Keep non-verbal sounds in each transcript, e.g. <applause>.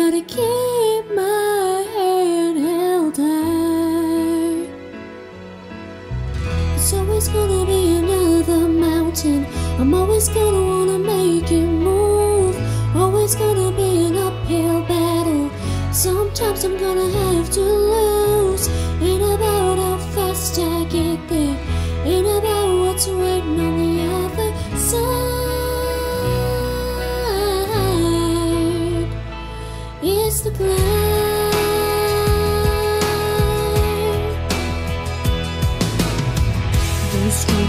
gotta keep my head held high. It's always gonna be another mountain. I'm always gonna wanna make it move. Always gonna be an uphill battle. Sometimes I'm gonna have to lose.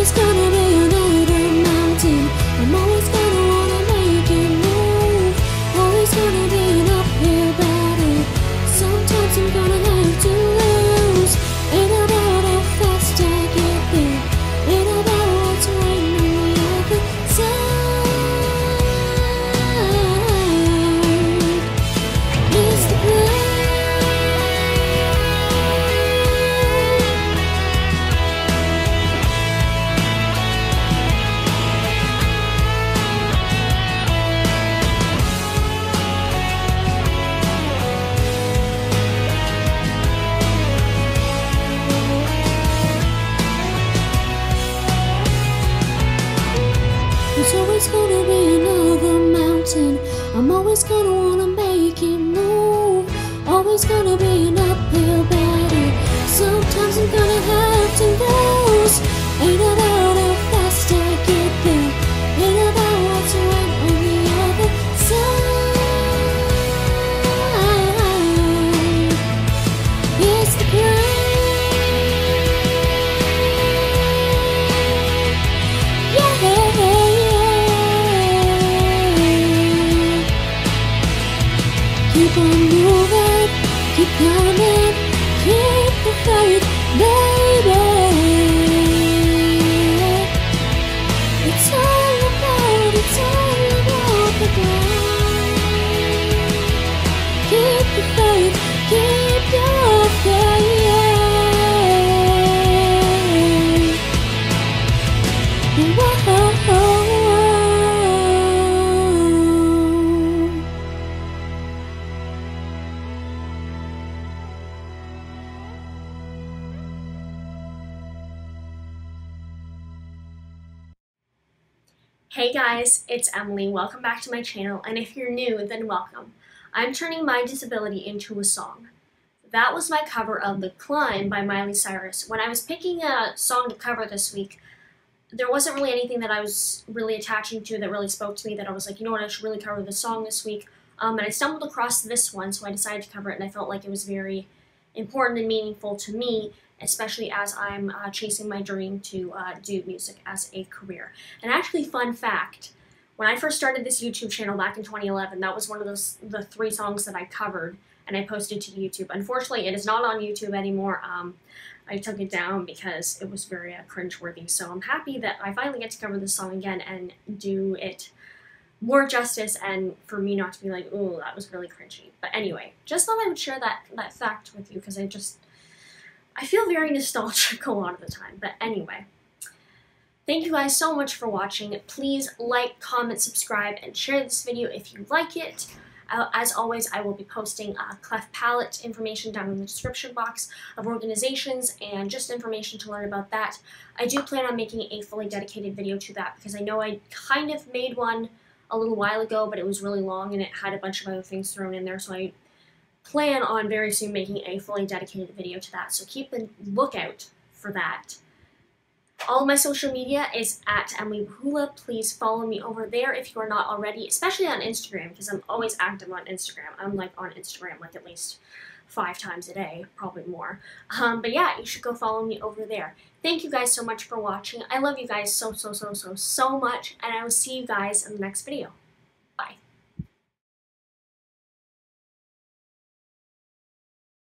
always gonna be always gonna wanna make it move. Always gonna be an uphill battle. Sometimes I'm gonna have to lose. Ain't about how fast I get there. Ain't about what's right on the other side. It's the grind. Keep on moving, keep coming, keep the faith. Hey guys, it's Emily. Welcome back to my channel, and if you're new, then welcome. I'm turning my disability into a song. That was my cover of The Climb by Miley Cyrus. When I was picking a song to cover this week, there wasn't really anything that I was really attaching to that really spoke to me that I was like, you know what, I should really cover this song this week. Um, and I stumbled across this one, so I decided to cover it, and I felt like it was very important and meaningful to me, especially as I'm uh, chasing my dream to uh, do music as a career. And actually, fun fact, when I first started this YouTube channel back in 2011, that was one of those the three songs that I covered and I posted to YouTube. Unfortunately, it is not on YouTube anymore. Um, I took it down because it was very uh, cringeworthy. So I'm happy that I finally get to cover this song again and do it more justice and for me not to be like, oh, that was really cringy. But anyway, just thought I would share that that fact with you because I just I feel very <laughs> nostalgic a lot of the time. But anyway, thank you guys so much for watching. Please like, comment, subscribe, and share this video if you like it. As always, I will be posting uh, cleft palate information down in the description box of organizations and just information to learn about that. I do plan on making a fully dedicated video to that because I know I kind of made one a little while ago, but it was really long and it had a bunch of other things thrown in there, so I plan on very soon making a fully dedicated video to that. So keep a lookout for that. All my social media is at Emily Bahula. Please follow me over there if you are not already, especially on Instagram, because I'm always active on Instagram. I'm like on Instagram like at least five times a day, probably more. Um, but yeah, you should go follow me over there. Thank you guys so much for watching. I love you guys so, so, so, so, so much, and I will see you guys in the next video.